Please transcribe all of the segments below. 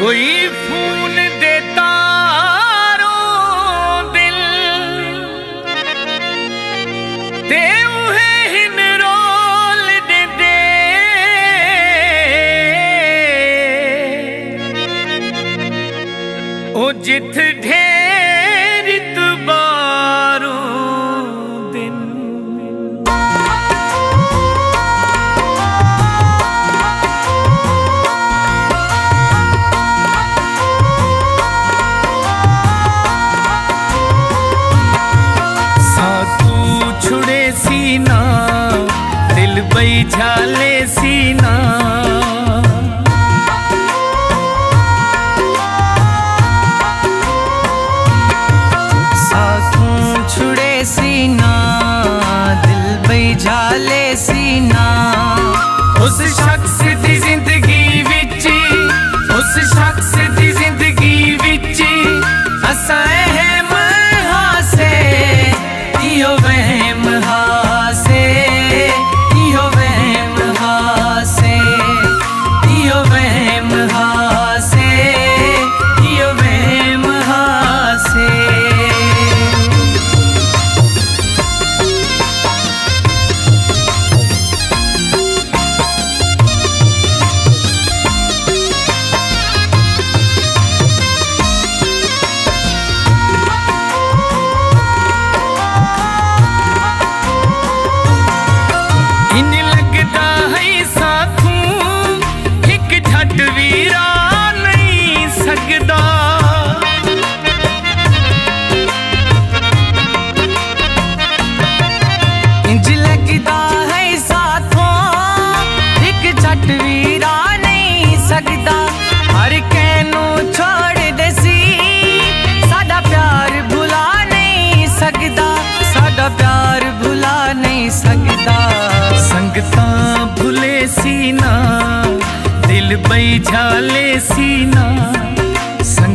कोई फूल देता रो दिल ते उहे हिन रोल दे दे ओ जिथ ढेर झाले सीना। छुड़े सीना दिल सीना। उस शख्स दी ज़िंदगी विच उस शख्स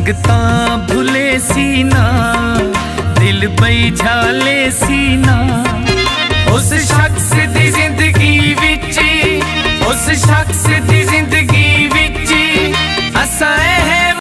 लगता भूले सीना दिल बैठा ले सीना। उस शख्स की ज़िंदगी